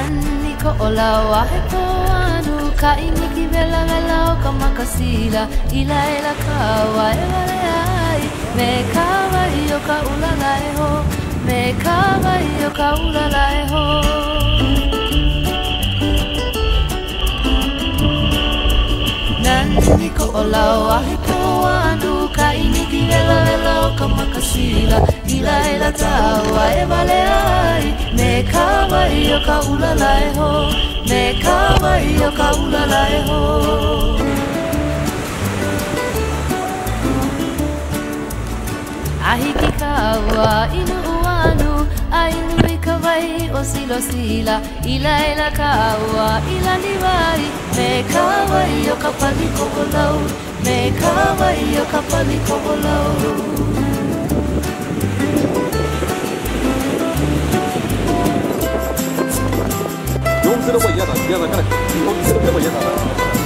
ani ko o la wa he po anu ka i niki vela vela o ka makasila i la ka wa e wale ai me ka wai o ka ulala e ho me ka wai o ka la e ho Nani ko o la wa he po anu ka i niki vela vela o ka makasila i la ka wa e wale ai kawaii o ka ho Me kawaii o ka ulala e ho Ahi ki ka ua inu uanu A inu e i o silo sila Ila ila ka ua ila ni wai Me kawaii o ka pali Me kawaii o ka pali 一样的，一样的，看嘞，以后都别腌的。